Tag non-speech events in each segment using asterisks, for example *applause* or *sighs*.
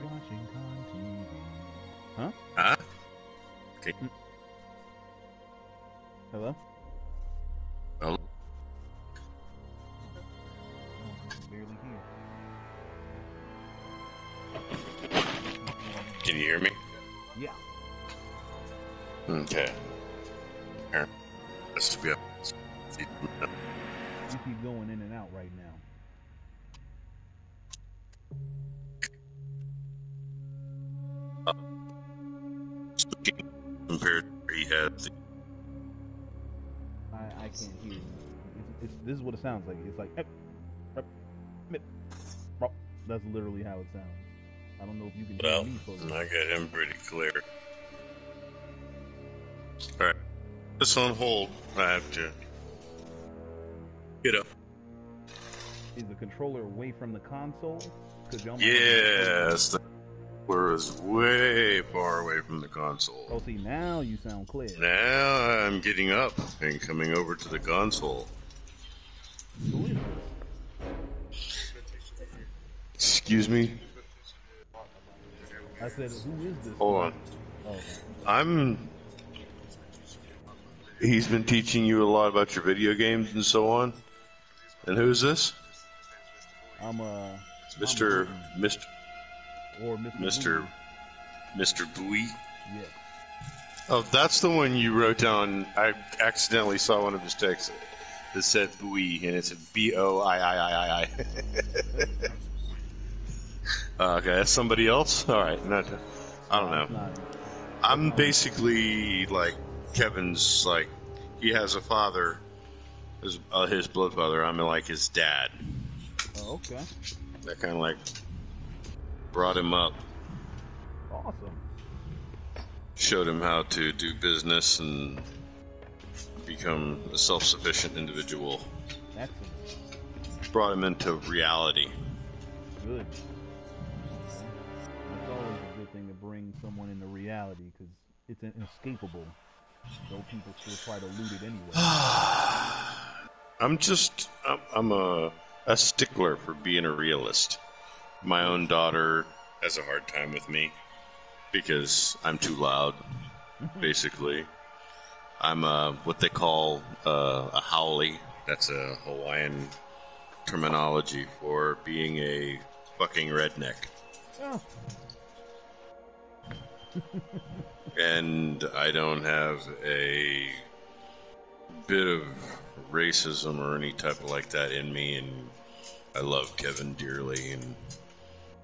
Con Huh? Hello? Hello? This is what it sounds like. It's like. Eh, "Ep, ep, mip, rop." That's literally how it sounds. I don't know if you can Well, hear me, folks. I got him pretty clear. Alright. This on hold. I have to get up. Is the controller away from the console? Cause y'all might- Yes, the were is way far away from the console. Oh, see, now you sound clear. Now I'm getting up and coming over to the console. Excuse me? I said, who is this? Hold on. Oh, I'm. He's been teaching you a lot about your video games and so on. And who's this? I'm uh, Mr. I'm Mr. or Mr. Mr. Mr. Bowie. Yes. Oh, that's the one you wrote down. I accidentally saw one of his texts that said Bowie, and it's B O I I I I I. *laughs* Uh, Okay, that's somebody else. All right, not. I don't know. Not- I'm basically like Kevin's. Like he has a father, his, uh, his blood father. I'm like his dad. Oh, okay. That kind of like brought him up, Awesome. showed him how to do business and become a self-sufficient individual. Excellent. Brought him into reality. Good. Bring someone into reality because it's inescapable. Though people still try to loot it anyway. *sighs* I'm just I'm, I'm a a stickler for being a realist. My own daughter has a hard time with me because I'm too loud. *laughs* Basically, I'm uh, what they call uh, a haole. That's a Hawaiian terminology for being a fucking redneck. Oh, and I don't have a bit of racism or any type of like that in me, and I love Kevin dearly, and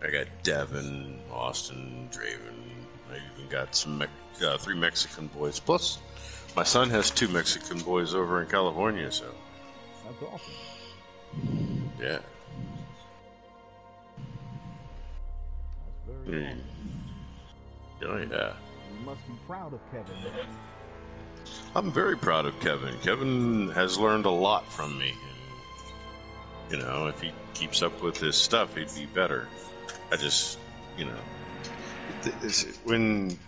I got Devin, Austin, Draven. I even got some Me- uh, three Mexican boys. Plus, my son has two Mexican boys over in California, so that's awesome. yeah. That's very Mm. awesome. Oh yeah. You must be proud of Kevin. I'm very proud of Kevin. Kevin has learned a lot from me. You know, if he keeps up with his stuff, he'd be better. I just, you know, it's- when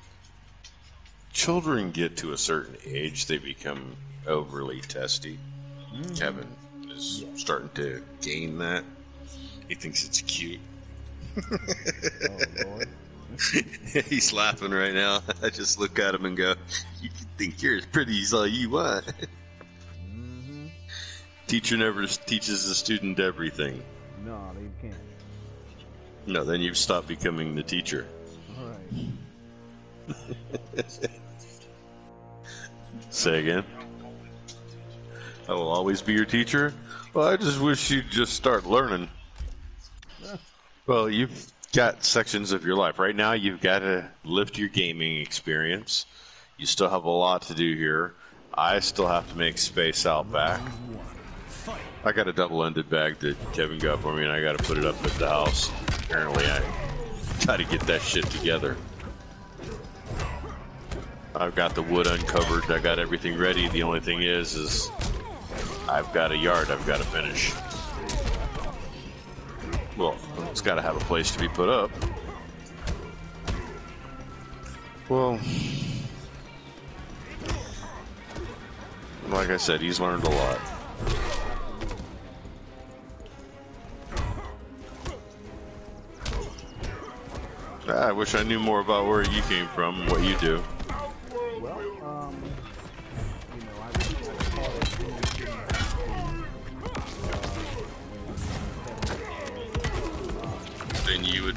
children get to a certain age, they become overly testy. Mm. Kevin is starting to gain that. He thinks it's cute. Oh Lord. *laughs* He's laughing right now. I just look at him and go, "You think you're as pretty as all you want." hmm Teacher never teaches the student everything. No, they can't. No, then you've stopped becoming the teacher. All right. Say again. I will always be your teacher. Well, I just wish you'd just start learning. *laughs* Well, you've got sections of your life. Right now, you've got to lift your gaming experience. You still have a lot to do here. I still have to make space out back. I got a double-ended bag that Kevin got for me, and I got to put it up at the house. Apparently, I got to get that shit together. I've got the wood uncovered. I got everything ready. The only thing is, is I've got a yard I've got to finish. Well, it's got to have a place to be put up. Well, like I said, he's learned a lot. I wish I knew more about where you came from, what you do. Well, um,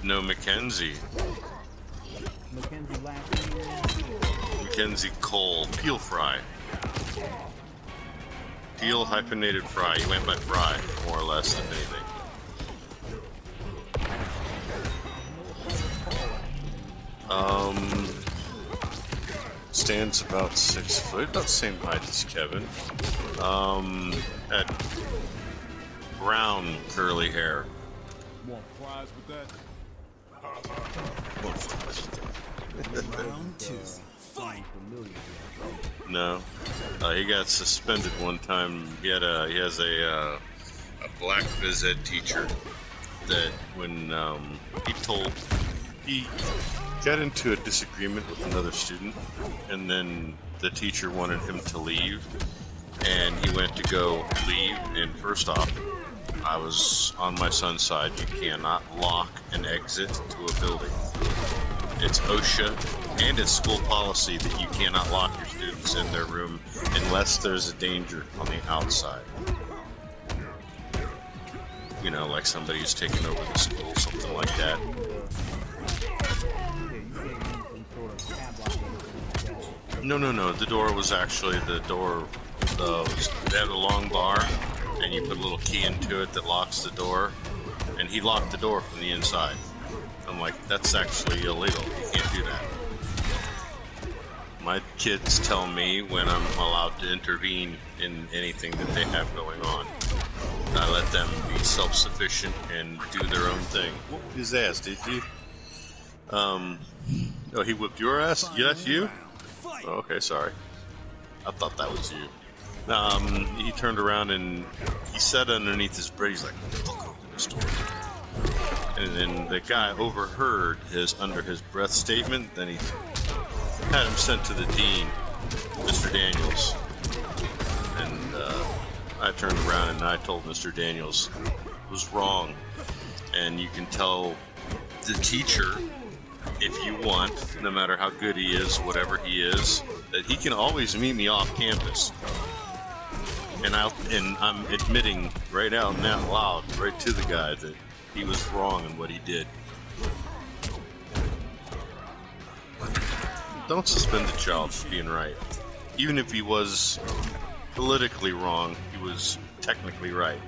Then you would know Mackenzie. Mackenzie last year. Mackenzie Cole. Peel Fry. Peel hyphenated Fry. He went by Fry, more or less, than anything. Um, stands about six foot, about the same height as Kevin. Um, had brown curly hair. Want fries with that? Round two. Fight. No, uh, he got suspended one time. He had a he has a uh, a black phys ed teacher that when um, he told he got into a disagreement with another student, and then the teacher wanted him to leave, and he went to go leave. And first off, I was on my son's side. You cannot lock an exit to a building. It's OSHA and it's school policy that you cannot lock your students in their room unless there's a danger on the outside. You know, like somebody's taking over the school, something like that. No, no, no. The door was actually the door. The, they had a long bar, and you put a little key into it that locks the door. And he locked the door from the inside. I'm like, that's actually illegal. You can't do that. My kids tell me when I'm allowed to intervene in anything that they have going on. I let them be self-sufficient and do their own thing. Whooped his ass, did you? Um, oh, he whipped your ass? That's you? Oh, okay, sorry. I thought that was you. Um, he turned around and he said underneath his breath, he's like, "Fuck open this door." And then the guy overheard his under his breath statement. Then he had him sent to the dean, Mr. Daniels. And uh, I turned around and I told Mr. Daniels was wrong. And you can tell the teacher if you want, no matter how good he is, whatever he is, that he can always meet me off campus. And I and I'm admitting right out and out loud, right to the guy, that he was wrong in what he did. Don't suspend the child for being right. Even if he was politically wrong, he was technically right.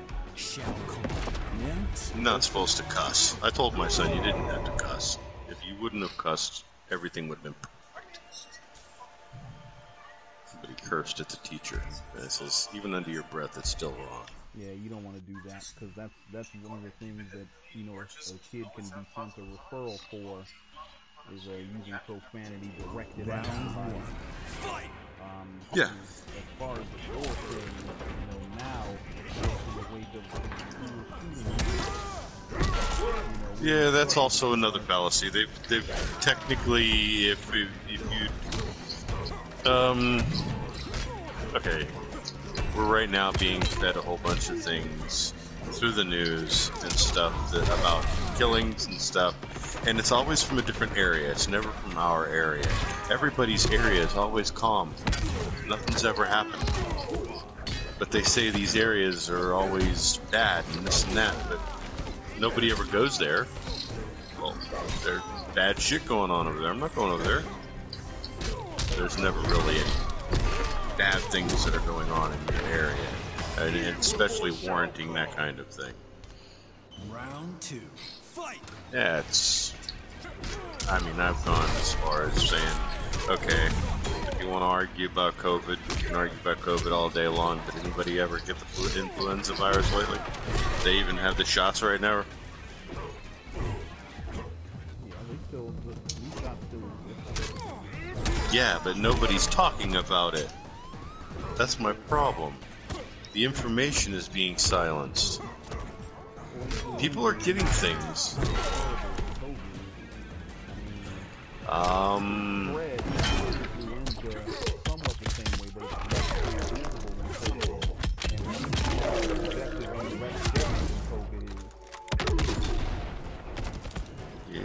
Not supposed to cuss. I told my son you didn't have to cuss. If you wouldn't have cussed, everything would have been cursed at the teacher. And it says, even under your breath, it's still wrong. Yeah, you don't want to do that because that's that's one of the things that you know a, a kid can be sent a referral for is uh, using profanity directed at somebody. Um, Yeah. As far as the door thing, you know, now in the wake of the school shooting, you know, Yeah, that's also another fallacy. They've, they've technically, if, if, if you, um, okay, we're right now being fed a whole bunch of things through the news and stuff that, about killings and stuff, and it's always from a different area. It's never from our area. Everybody's area is always calm. Nothing's ever happened. But they say these areas are always bad and this and that, but nobody ever goes there. Well, there's bad shit going on over there. I'm not going over there. There's never really any bad things that are going on in your area, and and especially warranting that kind of thing. Round two. Fight! Yeah, it's. I mean, I've gone as far as saying, okay, if you want to argue about COVID, you can argue about COVID all day long, Did anybody ever get the flu- influenza virus lately? They even have the shots right now. yeah, they still we shot still Yeah, but nobody's talking about it. That's my problem. The information is being silenced. People are getting things. Um...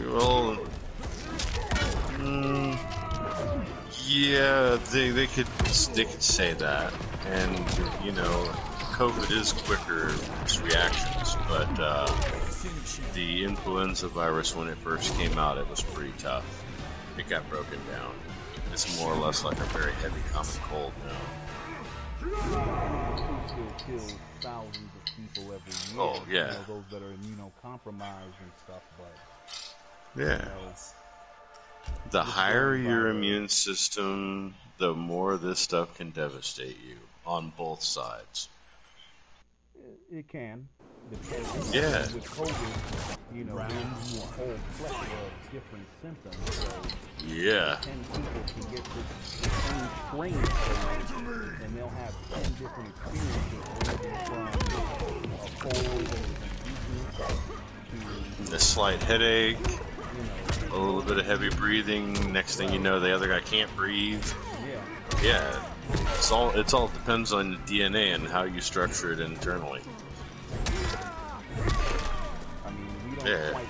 Well... Mm, yeah, they, they could they could say that, and you know, COVID is quicker reactions, but uh, the influenza virus when it first came out, it was pretty tough. It got broken down. It's more or less like a very heavy common cold now. It still kills thousands of people every year. Oh, yeah. You know, those that are immunocompromised and stuff, but Yeah. you know, The higher your immune system, the more this stuff can devastate you on both sides. it, it can. Depends. Yeah. With COVID, you know, there's a whole plethora of different symptoms. So Yeah. ten people can get this the same strain and they'll have ten different experiences, from a cold and weakness to A slight headache, you know, a little bit of heavy breathing. Next thing you know, the other guy can't breathe. yeah. Yeah, it's all it's all depends on the DNA and how you structure it internally. I mean, we don't Yeah.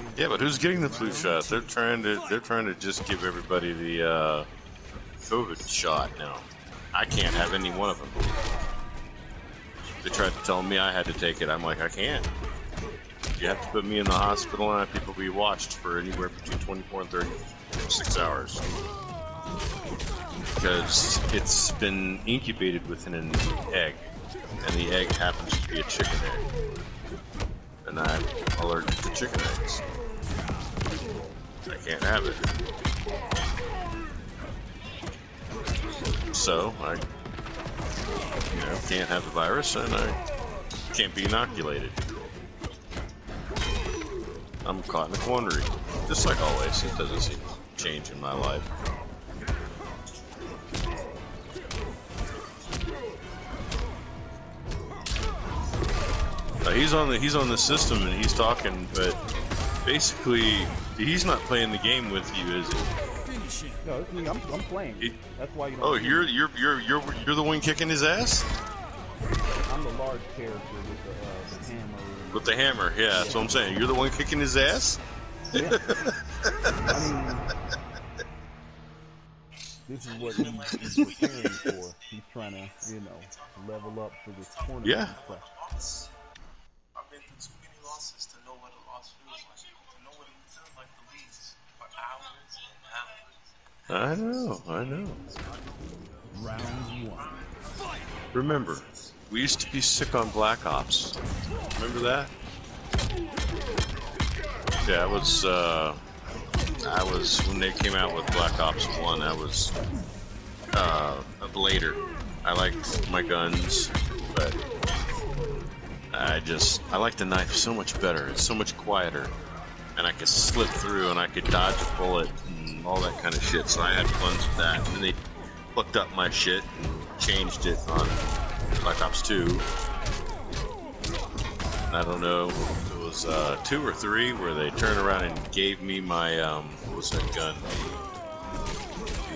Trans- yeah, but who's getting the flu shot? They're trying to they're trying to just give everybody the uh, COVID shot now. I can't have any one of them. They tried to tell me I had to take it. I'm like, I can't. You have to put me in the hospital and have people be watched for anywhere between 24 and 36 hours. Because it's been incubated within an egg, and the egg happens to be a chicken egg. And I'm allergic to chicken eggs. I can't have it. So, I you know, can't have the virus and I can't be inoculated. I'm caught in a quandary. Just like always, it doesn't seem to change in my life. Uh, he's on the he's on the system and he's talking, but basically he's not playing the game with you, is he? No, it's me. I'm, I'm playing. He- That's why you don't. Oh, you're you're you're you're you're the one kicking his ass I'm the large character with the, uh, the hammer. With the hammer. Yeah, that's what I'm saying. You're the one kicking his ass. yeah. *laughs* I mean, this is what he's, he's preparing for. He's trying to, you know, level up for this tournament. Yeah. stuff. loss. I've been through too many losses to know what a loss feels like. To know what it feels like to lose for hours and hours. I know, I know. Round one. Remember, we used to be sick on Black Ops. Remember that? Yeah, I was. Uh, I was when they came out with Black Ops One. I was uh, a blader. I liked my guns, but I just I like the knife so much better. It's so much quieter, and I could slip through and I could dodge a bullet and all that kind of shit. So I had fun with that. And then they looked up my shit and changed it on Black Ops 2. And I don't know it was uh, two or three where they turned around and gave me my um, what was that gun?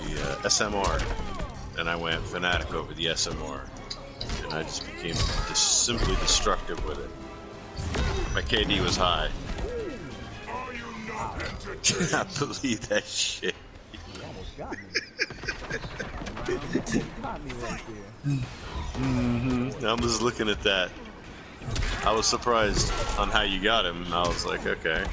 The uh, SMR, and I went fanatic over the SMR, and I just became just simply destructive with it. My KD was high. Cannot believe that shit. You almost got me. You got me right there. I was looking at that. I was surprised on how you got him. I was like, okay.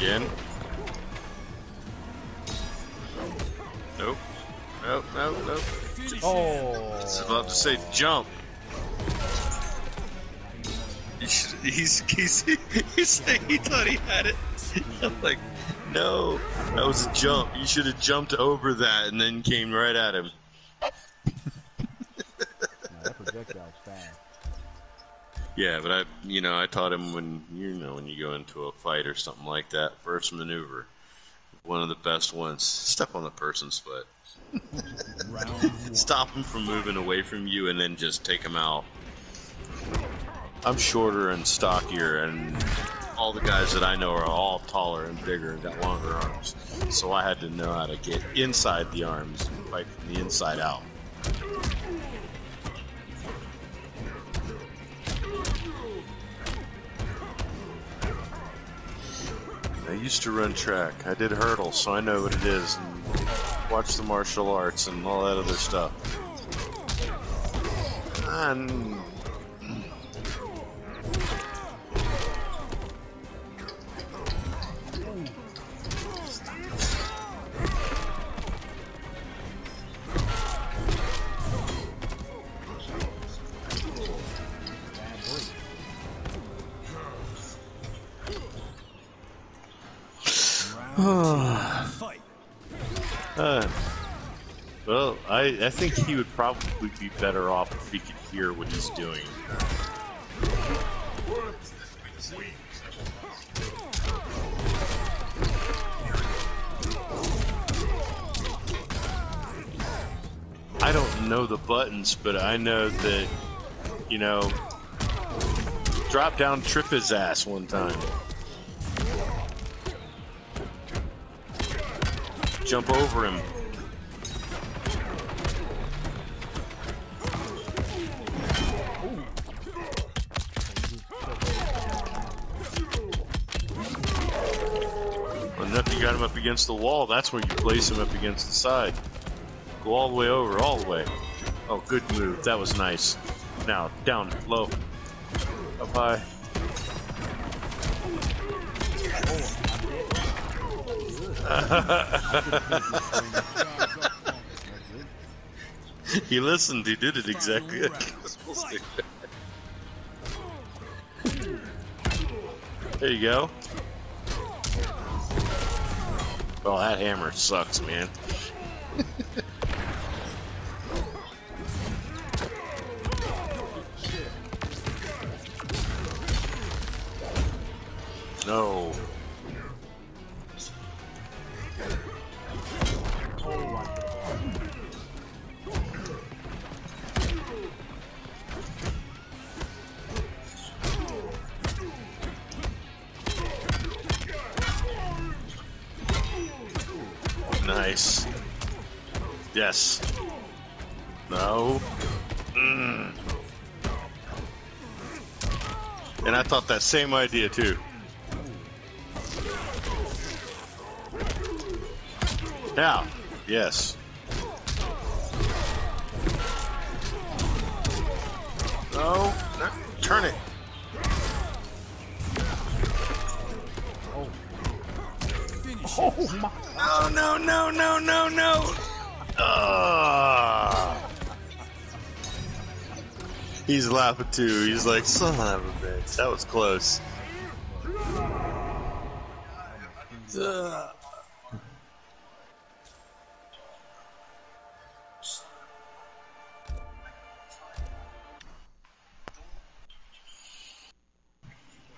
Again. Nope. Nope, nope, nope. Oh, I was about to say jump. He should, he's, he's, *laughs* he's saying he thought he had it. *laughs* I'm like, no, that was a jump. You should have jumped over that and then came right at him. *laughs* no, that projectile's fast. Yeah, but I, you know, I taught him when you know when you go into a fight or something like that. First maneuver, one of the best ones. Step on the person's foot. *laughs* Stop him from moving away from you, and then just take him out. I'm shorter and stockier, and all the guys that I know are all taller and bigger and got longer arms. So I had to know how to get inside the arms and fight from the inside out. Used to run track. I did hurdles, so I know what it is. And watch the martial arts and all that other stuff. And I, think he would probably be better off if he could hear what he's doing. I don't know the buttons, but I know that, you know, drop down, trip his ass one time. Jump over him. Against the wall, that's when you place him up against the side. Go all the way over, all the way. Oh, good move. That was nice. Now, down, low, up high. *laughs* he listened. He did it exactly. *laughs* There you go. Oh, that hammer sucks, man. Yes. No. Mm. And I thought that same idea too. Now, yes. No, no, turn it. Oh my! No, no, no, no, no, no. He's laughing too. He's like, son of a bitch. That was close.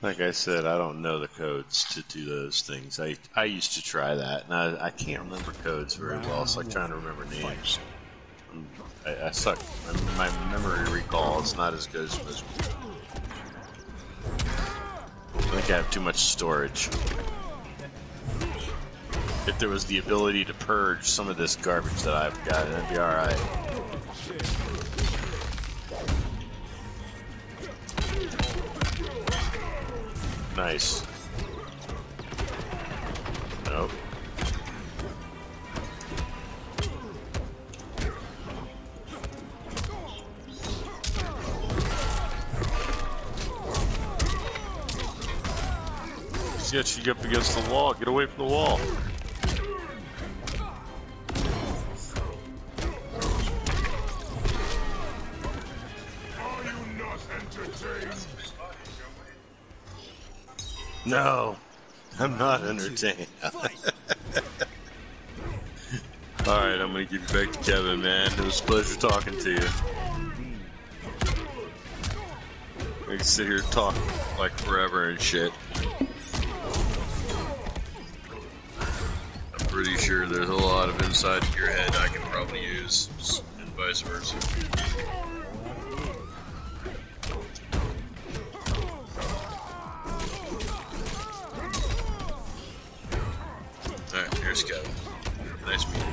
Like I said, I don't know the codes to do those things. I I used to try that, and I, I can't remember codes very well. It's like trying to remember names. I, I suck. My, my memory recall is not as good as. I think I have too much storage. If there was the ability to purge some of this garbage that I've got, it'd be alright. Nice. Nope. Yeah, she up against the wall. Get away from the wall. No, I'm not entertained. *laughs* All right, I'm gonna give you back to Kevin, man. It was a pleasure talking to you. I can sit here and talk like forever and shit. I'm pretty sure there's a lot of inside your head I can probably use, and vice versa. Here's Kevin. Nice meeting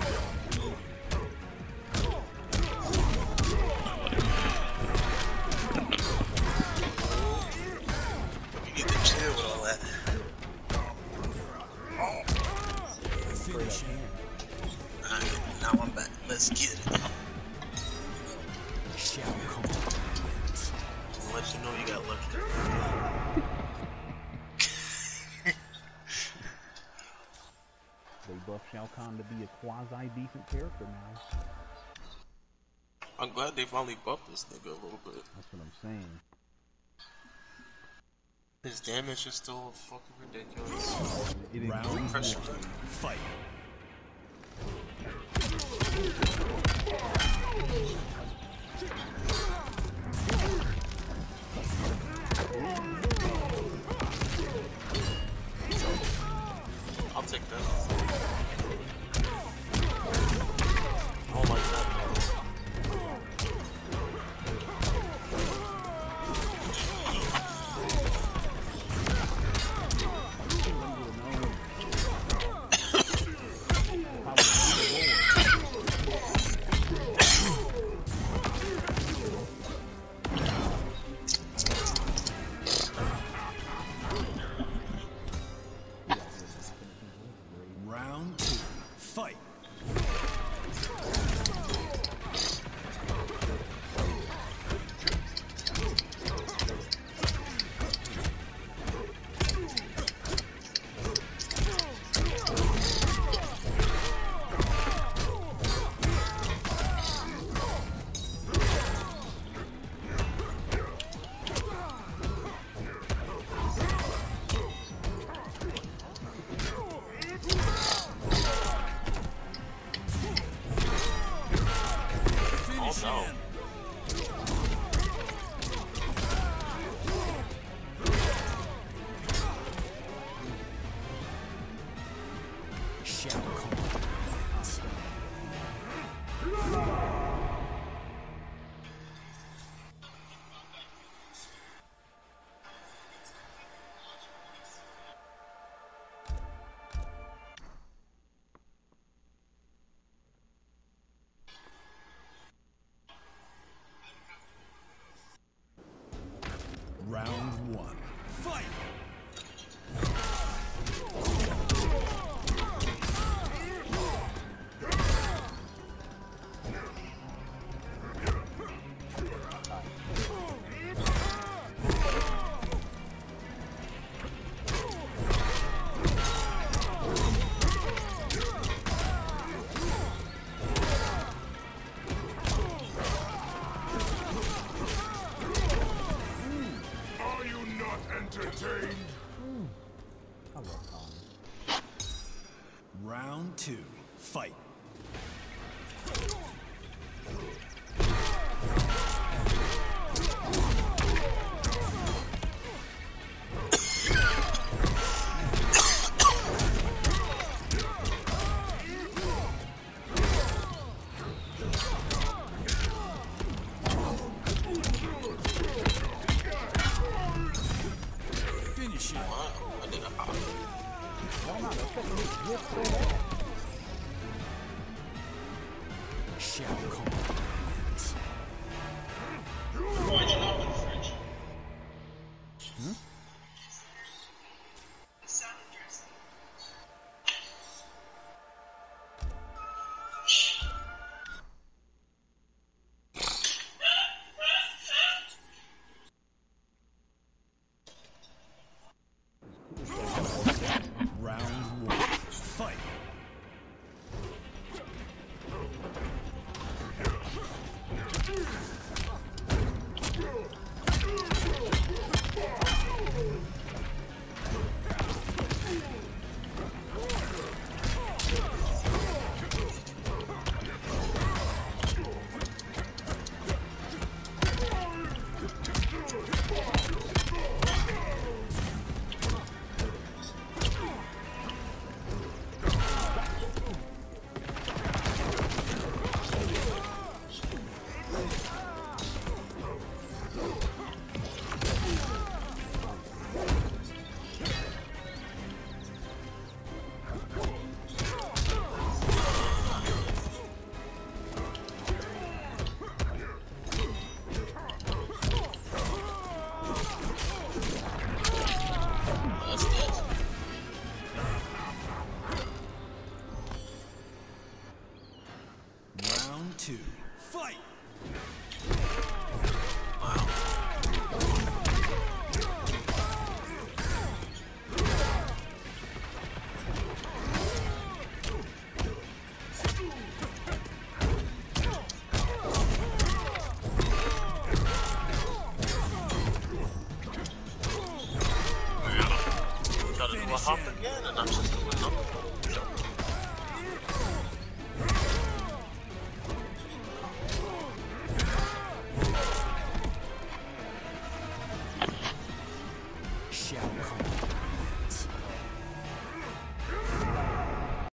glad they finally buffed this nigga a little bit. That's what I'm saying. His damage is still fucking ridiculous. It Round increases Pressure. one. Fight. I'll Round one. Fight.